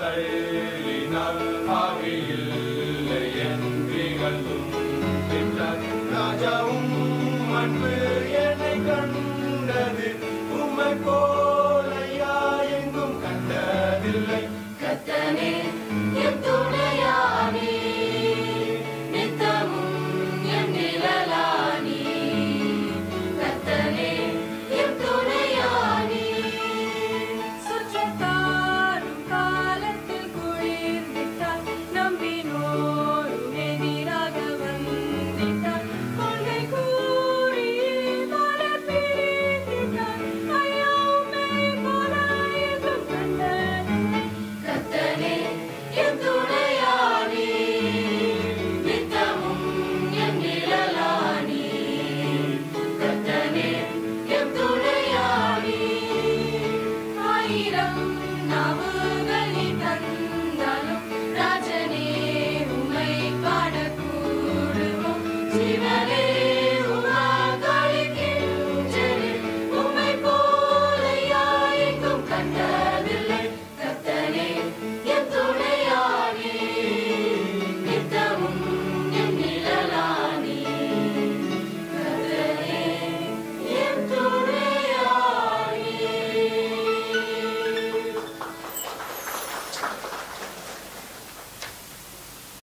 தள்ளினார் அவையில்லை என் திகழ்ந்தும் என்றார் ராஜாவும் அன்பு என்னை கண்டது. உம்மை போ Viva